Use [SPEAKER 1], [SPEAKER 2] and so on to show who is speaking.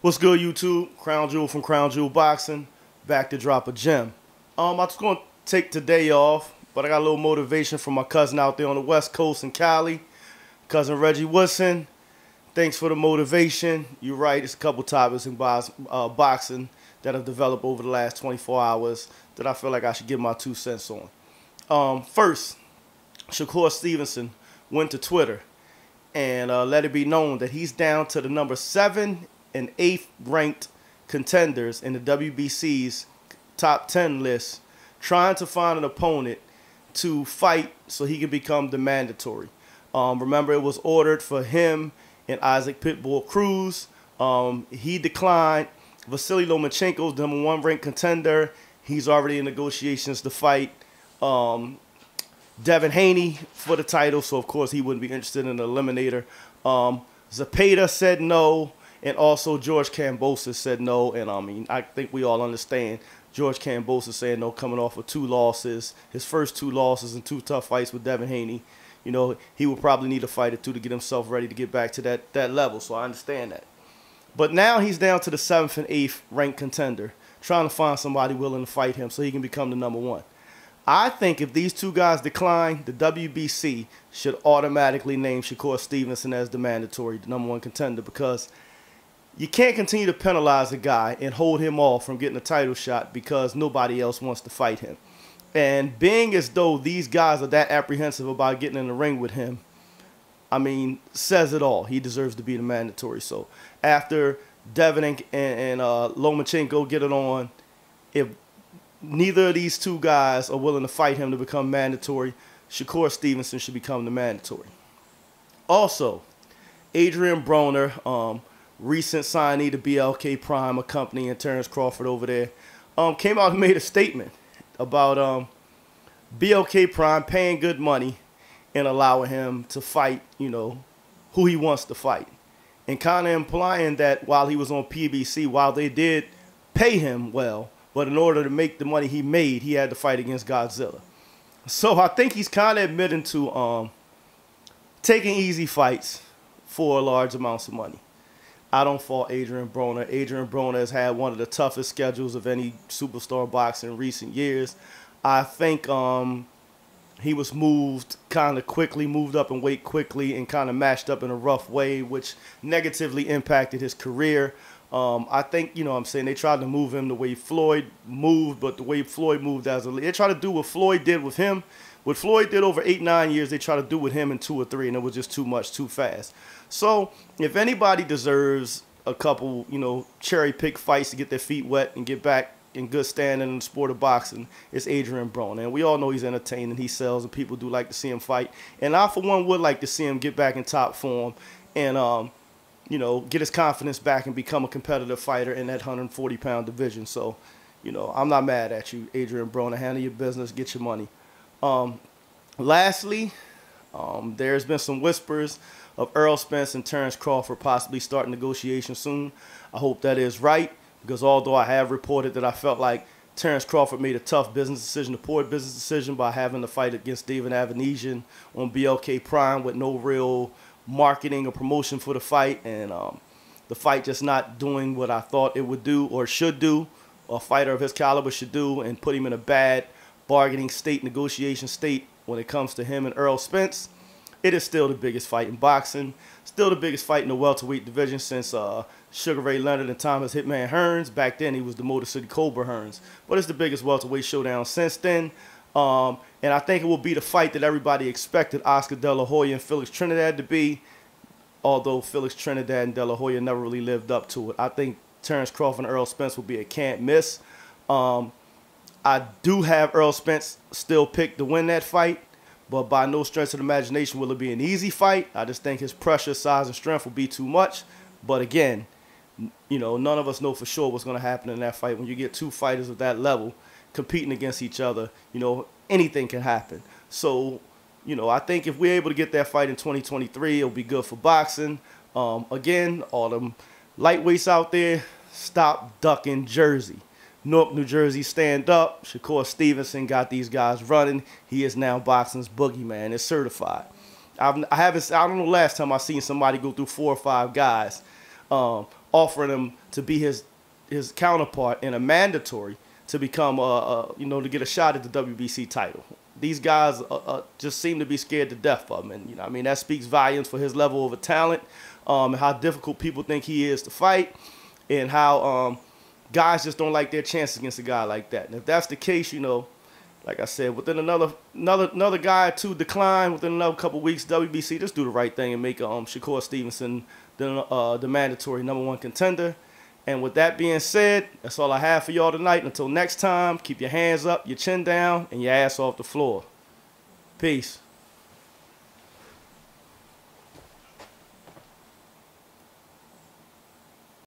[SPEAKER 1] What's good, YouTube? Crown Jewel from Crown Jewel Boxing, back to drop a gem. Um, I was going to take today off, but I got a little motivation from my cousin out there on the West Coast in Cali, cousin Reggie Woodson. Thanks for the motivation. You're right, it's a couple topics in box, uh, boxing that have developed over the last 24 hours that I feel like I should give my two cents on. Um, first, Shakur Stevenson went to Twitter and uh, let it be known that he's down to the number seven and eighth ranked contenders in the WBC's top 10 list, trying to find an opponent to fight so he can become the mandatory. Um, remember, it was ordered for him and Isaac Pitbull Cruz. Um, he declined. Vasily Lomachenko, the number one ranked contender, he's already in negotiations to fight um, Devin Haney for the title, so of course he wouldn't be interested in an eliminator. Um, Zepeda said no and also George Kambosos said no. And I mean, I think we all understand George Kambosos saying no, coming off of two losses, his first two losses and two tough fights with Devin Haney. You know, he will probably need a fight or two to get himself ready to get back to that that level. So I understand that. But now he's down to the seventh and eighth ranked contender, trying to find somebody willing to fight him so he can become the number one. I think if these two guys decline, the WBC should automatically name Shakur Stevenson as the mandatory, number one contender, because – you can't continue to penalize a guy and hold him off from getting a title shot because nobody else wants to fight him. And being as though these guys are that apprehensive about getting in the ring with him, I mean, says it all. He deserves to be the mandatory. So after Devin and, and uh, Lomachenko get it on, if neither of these two guys are willing to fight him to become mandatory, Shakur Stevenson should become the mandatory. Also, Adrien Broner, um, recent signee to BLK Prime, a company, and Terence Crawford over there, um, came out and made a statement about um, BLK Prime paying good money and allowing him to fight, you know, who he wants to fight. And kind of implying that while he was on PBC, while they did pay him well, but in order to make the money he made, he had to fight against Godzilla. So I think he's kind of admitting to um, taking easy fights for large amounts of money. I don't fault Adrien Broner. Adrien Broner has had one of the toughest schedules of any superstar boxer in recent years. I think um, he was moved kind of quickly, moved up in weight quickly, and kind of matched up in a rough way, which negatively impacted his career. Um, I think, you know I'm saying, they tried to move him the way Floyd moved, but the way Floyd moved as a they tried to do what Floyd did with him. What Floyd did over eight, nine years, they tried to do with him in two or three, and it was just too much, too fast. So if anybody deserves a couple, you know, cherry pick fights to get their feet wet and get back in good standing in the sport of boxing, it's Adrien Broner. And we all know he's entertaining, he sells, and people do like to see him fight. And I, for one, would like to see him get back in top form and, um, you know, get his confidence back and become a competitive fighter in that 140 pound division. So, you know, I'm not mad at you, Adrien Broner. Handle your business, get your money. Um, lastly, um, there's been some whispers of Errol Spence and Terence Crawford possibly starting negotiations soon. I hope that is right because although I have reported that I felt like Terence Crawford made a tough business decision, a poor business decision by having to fight against David Avanesyan on BLK Prime with no real marketing or promotion for the fight, and um, the fight just not doing what I thought it would do or should do, a fighter of his caliber should do, and put him in a bad bargaining state, negotiation state when it comes to him and Errol Spence it is still the biggest fight in boxing. Still the biggest fight in the welterweight division since uh, Sugar Ray Leonard and Thomas Hitman Hearns. Back then, he was the Motor City Cobra Hearns. But it's the biggest welterweight showdown since then. Um, and I think it will be the fight that everybody expected Oscar De La Hoya and Felix Trinidad to be. Although Felix Trinidad and De La Hoya never really lived up to it. I think Terence Crawford and Errol Spence will be a can't miss. Um, I do have Errol Spence still picked to win that fight. But by no stretch of imagination will it be an easy fight. I just think his pressure, size, and strength will be too much. But again, you know, none of us know for sure what's going to happen in that fight. When you get two fighters of that level competing against each other, you know, anything can happen. So, you know, I think if we're able to get that fight in 2023, it'll be good for boxing. Um, again, all them lightweights out there, stop ducking Jersey. Newark, New Jersey, stand up. Shakur Stevenson got these guys running. He is now boxing's boogeyman. It's certified. I've, I haven't. I don't know last time I seen somebody go through four or five guys um, offering him to be his his counterpart in a mandatory to become, uh, uh, you know, to get a shot at the WBC title. These guys uh, uh, just seem to be scared to death of him, and you know, I mean, that speaks volumes for his level of talent, um, and how difficult people think he is to fight, and how um, guys just don't like their chances against a guy like that. And if that's the case, you know, like I said, within another another another guy to decline within another couple weeks, WBC just do the right thing and make um Shakur Stevenson the uh, the mandatory number one contender. And with that being said, that's all I have for y'all tonight. Until next time, keep your hands up, your chin down, and your ass off the floor. Peace.